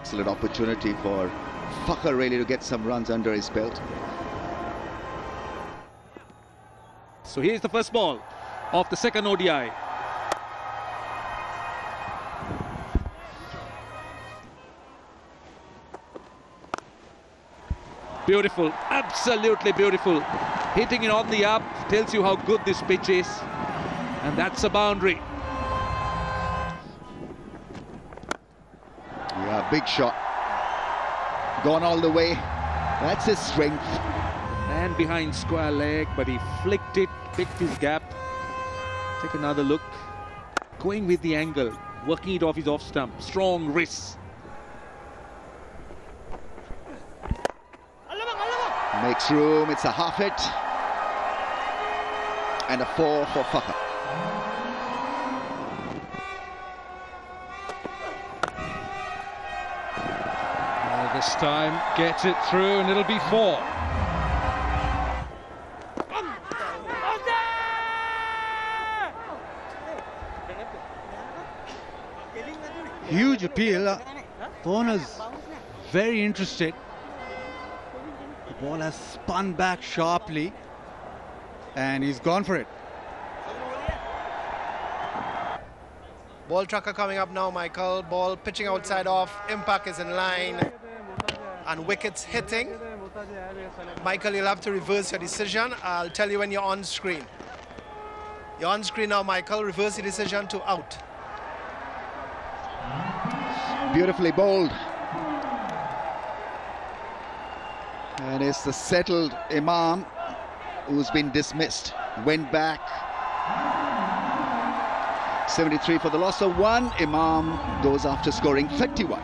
Excellent opportunity for Fakhar really to get some runs under his belt. So here's the first ball of the second ODI. Beautiful, absolutely beautiful. Hitting it on the up tells you how good this pitch is. And that's a boundary. Big shot. Gone all the way. That's his strength. Man behind square leg, but he flicked it, picked his gap. Take another look. Going with the angle, working it off his off stump. Strong wrists. Makes room, it's a half hit. And a four for Fakhar. Uh, this time gets it through and it'll be four. Huge appeal. Uh, very interested. The ball has spun back sharply and he's gone for it. Ball tracker coming up now, Michael. Ball pitching outside off. Impact is in line. And wickets hitting. Michael, you'll have to reverse your decision. I'll tell you when you're on screen. You're on screen now, Michael. Reverse your decision to out. Beautifully bowled. And it's the settled Imam who's been dismissed. Went back. 73 for the loss of one. Imam goes after scoring 31.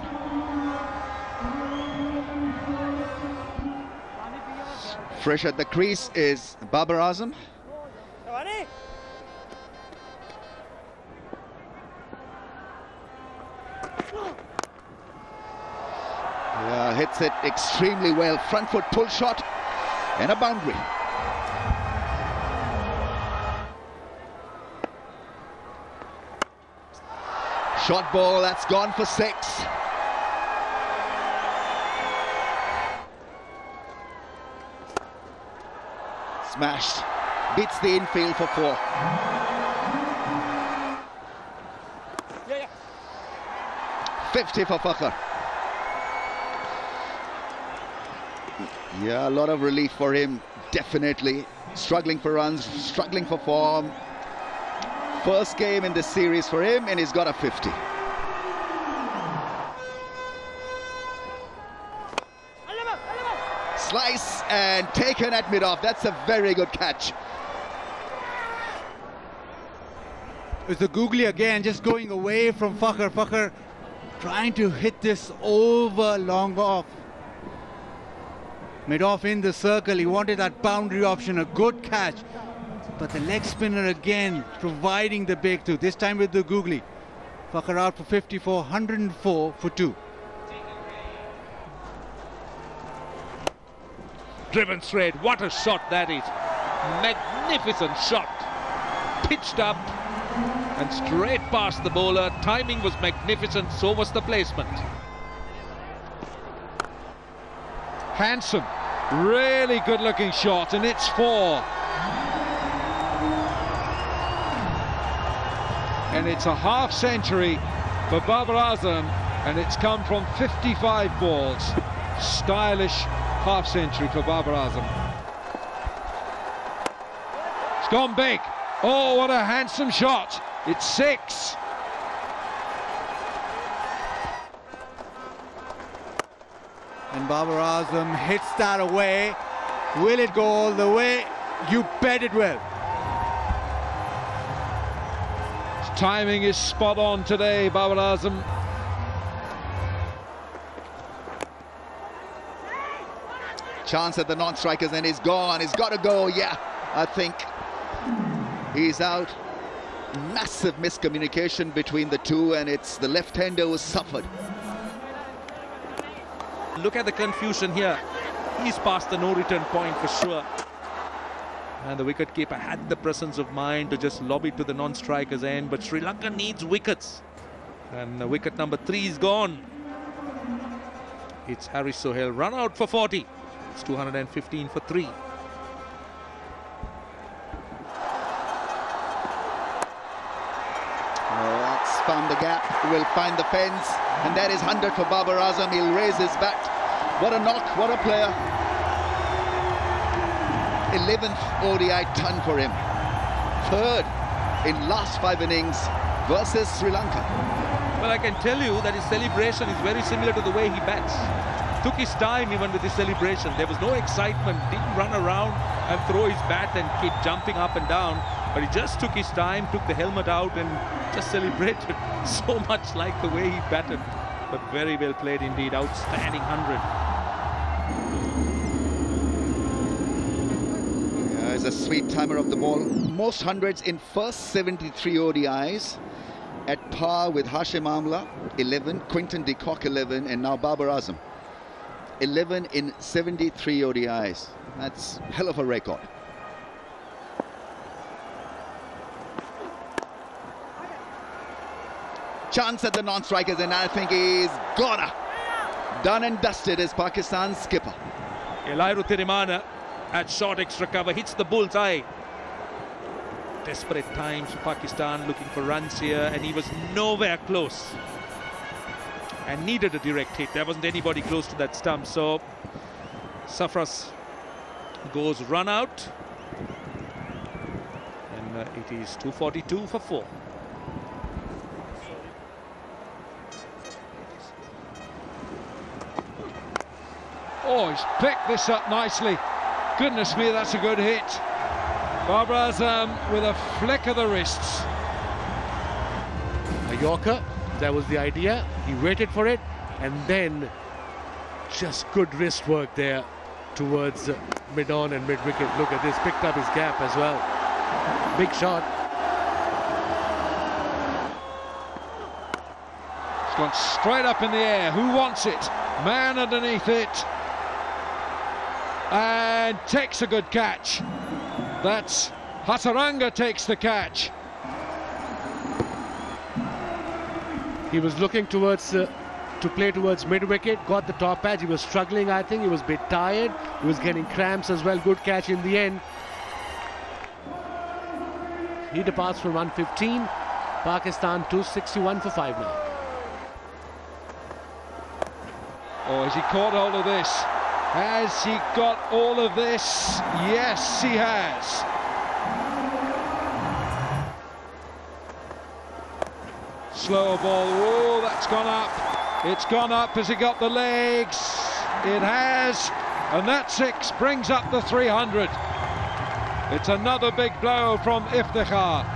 Fresh at the crease is Babar Azam. Yeah, hits it extremely well. Front foot pull shot and a boundary. Shot ball, that's gone for six. Smashed. Beats the infield for four. Yeah, yeah. Fifty for Fakhar. Yeah, a lot of relief for him, definitely. Struggling for runs, struggling for form. First game in this series for him, and he's got a 50. Slice and taken at mid-off. That's a very good catch. It's the googly again, just going away from Fakhar. Fakhar trying to hit this over long off. Mid off in the circle. He wanted that boundary option, a good catch. But the leg spinner again providing the breakthrough, this time with the googly. Fakhar out for 54, 104 for two. Driven straight. What a shot that is. Magnificent shot. Pitched up and straight past the bowler. Timing was magnificent, so was the placement. Handsome, really good looking shot, and it's four. And it's a half century for Babar Azam, and it's come from 55 balls. Stylish half century for Babar Azam. It's gone big. Oh, what a handsome shot. It's six. And Babar Azam hits that away. Will it go all the way? You bet it will. His timing is spot on today, Babar Azam. Chance at the non-strikers and he's gone. He's got to go. Yeah, I think he's out. Massive miscommunication between the two and it's the left-hander who suffered. Look at the confusion here. He's past the no-return point for sure. And the wicketkeeper had the presence of mind to just lob it to the non-striker's end. But Sri Lanka needs wickets. And the wicket number three is gone. It's Haris Sohail run out for 40. It's 215 for 3. That's found the gap, will find the fence, and that is 100 for Babar Azam. He'll raise his bat. What a knock, what a player. 11th ODI ton for him. Third in last five innings versus Sri Lanka. Well, I can tell you that his celebration is very similar to the way he bats. Took his time even with his celebration. There was no excitement, didn't run around and throw his bat and keep jumping up and down. But he just took his time, took the helmet out and just celebrated so much like the way he batted. But very well played indeed, outstanding 100. Yeah, he's a sweet timer of the ball. Most hundreds in first 73 ODIs at par with Hashim Amla, 11, Quinton de Kock, 11, and now Babar Azam. 11 in 73 ODIs. That's hell of a record. Chance at the non-strikers, and I think he's gonna. Done and dusted as Pakistan's skipper. Lahiru Thirimanne at short extra cover hits the bullseye. Desperate times for Pakistan looking for runs here, and he was nowhere close. And needed a direct hit. There wasn't anybody close to that stump, so Sarfraz goes run out. And uh, it is 242 for 4. Oh, he's picked this up nicely. Goodness me, that's a good hit. Babar Azam with a flick of the wrists. A Yorker, that was the idea. He waited for it and then just good wrist work there towards uh, mid on and mid wicket. Look at this, picked up his gap as well. Big shot. It's gone straight up in the air. Who wants it? Man underneath it. And takes a good catch. That's Hasaranga takes the catch. He was looking towards uh, to play towards mid wicket, got the top edge. He was struggling, I think. He was a bit tired. He was getting cramps as well. Good catch in the end. He departs for 115. Pakistan 261 for 5 now. Oh, has he caught hold of this? Has he got all of this? Yes, he has. Slower ball. Oh, that's gone up. It's gone up. Has he got the legs? It has. And that six brings up the 300. It's another big blow from Iftikhar.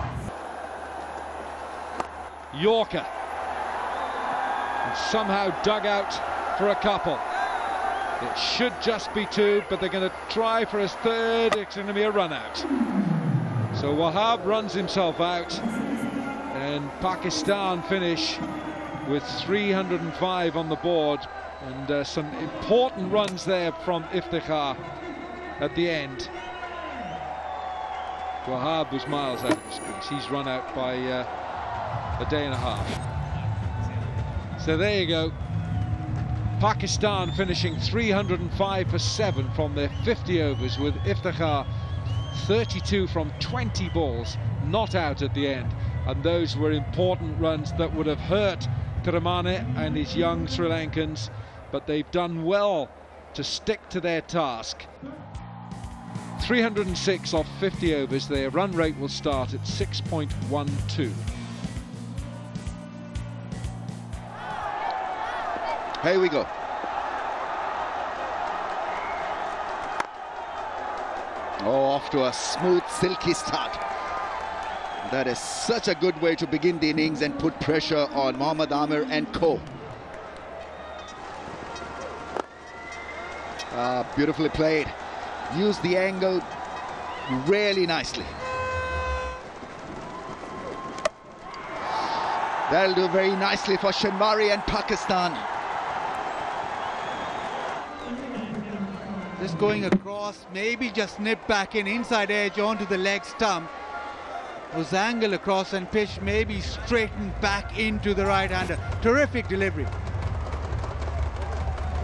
Yorker. And somehow dug out for a couple. It should just be two, but they're going to try for his third. It's going to be a run out. So Wahab runs himself out, and Pakistan finish with 305 on the board, and uh, some important runs there from Iftikhar at the end. Wahab was miles out of his crease. He's run out by uh, a day and a half. So there you go. Pakistan finishing 305 for 7 from their 50 overs with Iftikhar 32 from 20 balls not out at the end and those were important runs that would have hurt Thirimanne and his young Sri Lankans but they've done well to stick to their task 306 off 50 overs their run rate will start at 6.12 Here we go. Oh, off to a smooth, silky start. That is such a good way to begin the innings and put pressure on Mohammad Amir and co. Ah, beautifully played. Used the angle really nicely. That'll do very nicely for Shinwari and Pakistan. Just going across, maybe just nip back in inside edge onto the leg stump. Was angled across and pitch maybe straightened back into the right hander. Terrific delivery.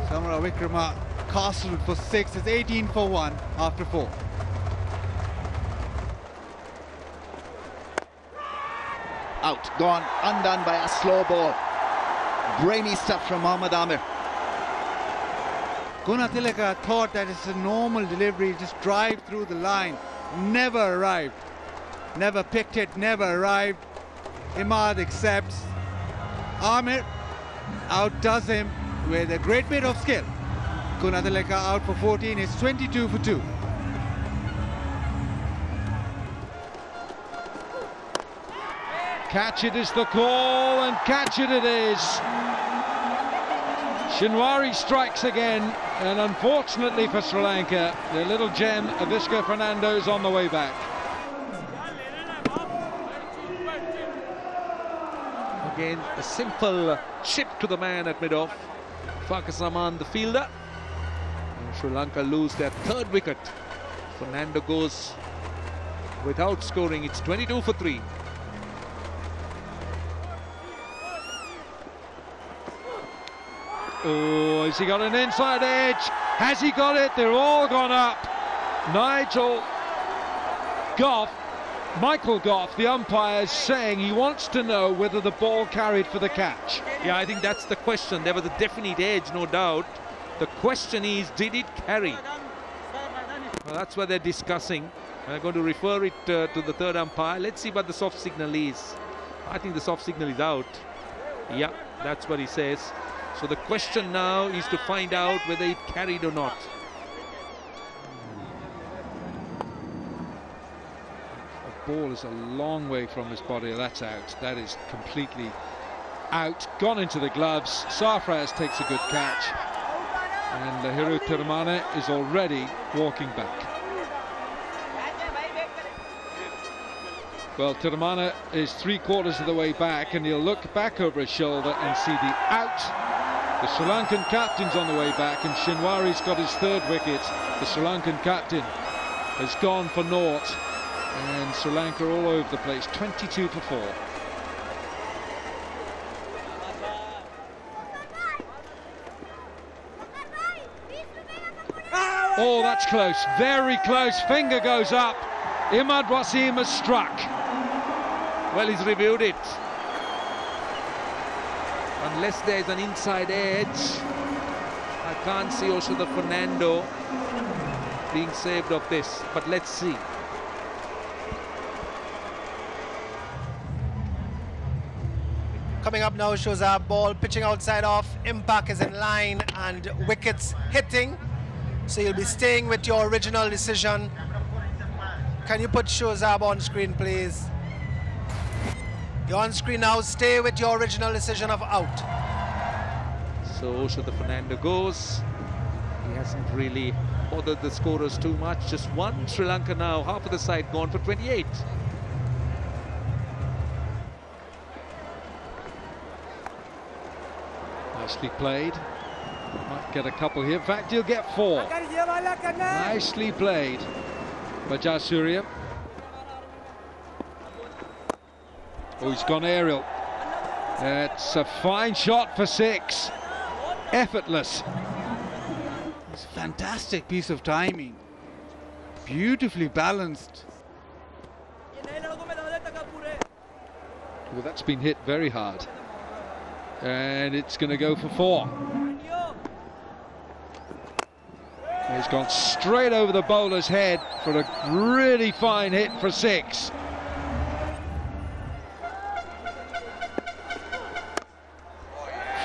Samarawickrama castled for six. It's 18 for one after four. Out, gone, undone by a slow ball. Brainy stuff from Mohammad Amir. Gunatilaka thought that it's a normal delivery, just drive through the line. Never arrived. Never picked it, never arrived. Imad accepts. Amir outdoes him with a great bit of skill. Gunatilaka out for 14 is 22 for 2. Catch it is the call, and catch it it is. Shinwari strikes again, and unfortunately for Sri Lanka, the little gem, Fernando, is on the way back. Again, a simple chip to the man at mid-off. Fakhar Zaman, the fielder. And Sri Lanka lose their third wicket. Fernando goes without scoring. It's 22 for 3. Oh, has he got an inside edge? Has he got it? They're all gone up. Nigel Gough, Michael Gough, the umpire, is saying he wants to know whether the ball carried for the catch. Yeah, I think that's the question. There was a definite edge, no doubt. The question is, did it carry? Well, that's what they're discussing. I'm going to refer it uh, to the third umpire. Let's see what the soft signal is. I think the soft signal is out. Yeah, that's what he says. So the question now is to find out whether it carried or not. Ball is a long way from his body. That's out. That is completely out. Gone into the gloves. Sarfraz takes a good catch. And Lahiru Thirimanne is already walking back. Well, Thirimanne is three quarters of the way back and he'll look back over his shoulder and see the out. The Sri Lankan captain's on the way back and Shinwari's got his third wicket. The Sri Lankan captain has gone for naught and Sri Lanka all over the place, 22 for 4. Oh, that's close, very close. Finger goes up. Imad Wasim has struck. Well, he's reviewed it. Unless there's an inside edge, I can't see also the Fernando being saved of this. But let's see. Coming up now shows our ball pitching outside off. Impact is in line and wickets hitting. So you'll be staying with your original decision. Can you put Shozab on screen, please? You're on screen now. Stay with your original decision of out. So Oshada Fernando goes. He hasn't really bothered the scorers too much. Just one Sri Lanka now, half of the side gone for 28. Nicely played. Might get a couple here. In fact, he'll get four. Nicely played by Jayasuriya. Oh, he's gone aerial. It's a fine shot for six. Effortless. It's a fantastic piece of timing. Beautifully balanced. Well, that's been hit very hard. And it's going to go for four. He's gone straight over the bowler's head for a really fine hit for six.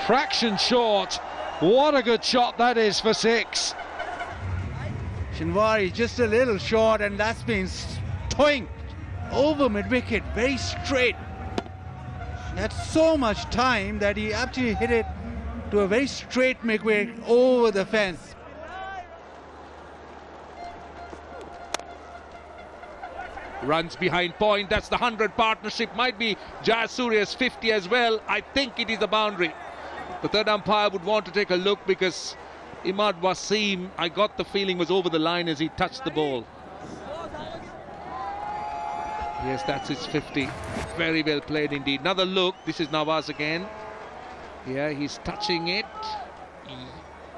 Fraction short. What a good shot that is for six. Shinwari just a little short, and that's been toinked over mid wicket, very straight. Had so much time that he actually hit it to a very straight mid wicket over the fence. Runs behind point. That's the 100 partnership. Might be Jayasuriya's 50 as well. I think it is a boundary. The third umpire would want to take a look because Imad Wasim, I got the feeling, was over the line as he touched the ball. Yes, that's his 50. Very well played indeed. Another look. This is Nawaz again. Yeah, he's touching it.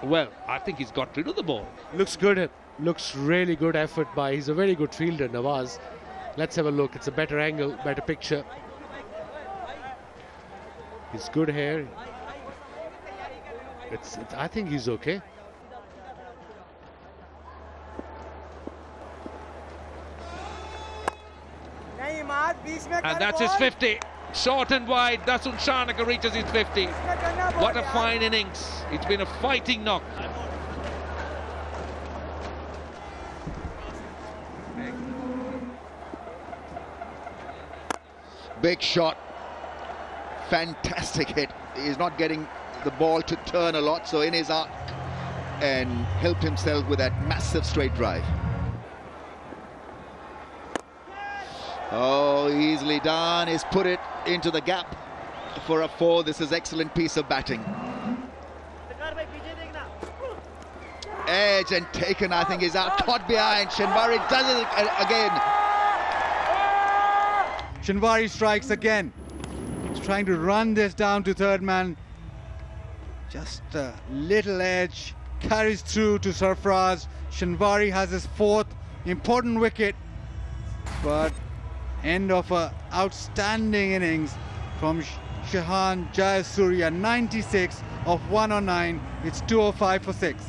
Well, I think he's got rid of the ball. Looks good. Looks really good effort by. He's a very good fielder, Nawaz. Let's have a look. It's a better angle, better picture. He's good here. It's, it's I think he's okay. And that's his 50. Short and wide. Dasun Shanaka reaches his 50. What a fine innings. It's been a fighting knock. Big shot. Fantastic hit. He's not getting the ball to turn a lot, so in his arc and helped himself with that massive straight drive. Oh, easily done. He's put it into the gap for a four. This is excellent piece of batting. Edge and taken, I think, is out. Caught behind. Shinwari does it again. Shinwari strikes again. He's trying to run this down to third man. Just a little edge. Carries through to Sarfraz. Shinwari has his fourth important wicket. But end of a outstanding innings from Shehan Jayasuriya. 96 of 109. It's 205 for 6.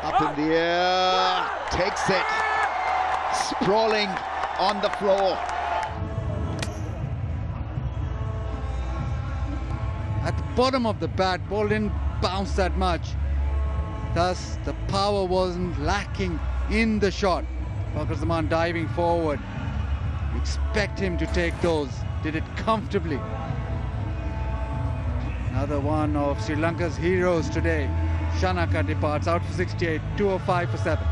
Up in the air, takes it, sprawling on the floor. At the bottom of the bat, ball didn't bounce that much. Thus, the power wasn't lacking in the shot. Fakhar Zaman diving forward. Expect him to take those. Did it comfortably. Another one of Sri Lanka's heroes today. Shanaka departs out for 68, 205 for 7.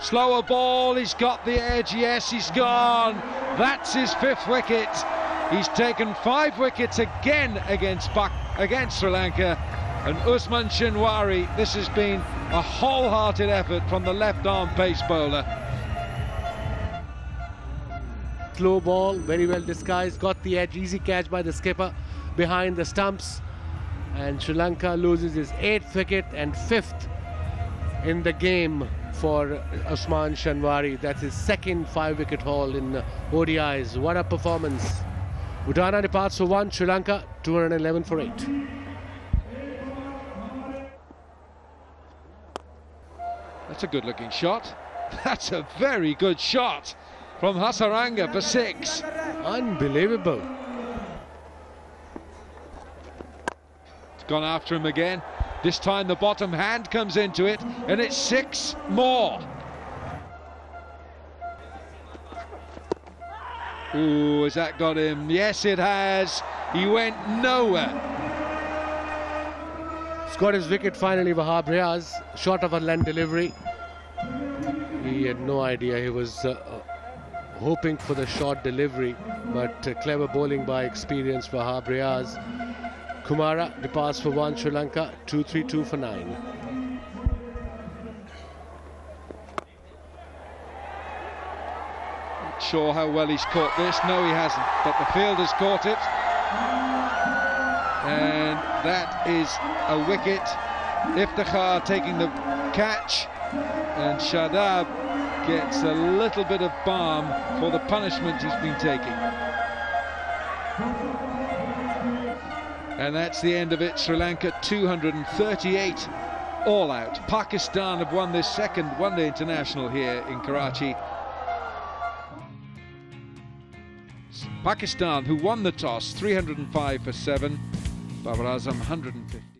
Slower ball, he's got the edge, yes, he's gone. That's his fifth wicket. He's taken five wickets again against against Sri Lanka. And Usman Shinwari, this has been a wholehearted effort from the left-arm pace bowler. Slow ball, very well disguised, got the edge, easy catch by the skipper behind the stumps. And Sri Lanka loses his eighth wicket and fifth in the game for Usman Shinwari. That's his second five-wicket haul in ODIs. What a performance. Udana departs for one, Sri Lanka 211 for eight. That's a good looking shot. That's a very good shot from Hasaranga for six. Unbelievable. It's gone after him again. This time the bottom hand comes into it, and it's six more. Ooh, has that got him? Yes, it has. He went nowhere. Scored his wicket finally, Wahab Riaz, short of a land delivery. He had no idea. He was uh, hoping for the short delivery, but uh, clever bowling by experienced Wahab Riaz. Kumara, the pass for one, Sri Lanka, 2 3 2 for 9. Sure how well he's caught this. No, he hasn't, but the field has caught it. And that is a wicket. Iftikhar taking the catch, and Shadab gets a little bit of balm for the punishment he's been taking. And that's the end of it. Sri Lanka 238 all out. Pakistan have won this second one-day international here in Karachi. Pakistan, who won the toss, 305 for 7. Babar Azam 150.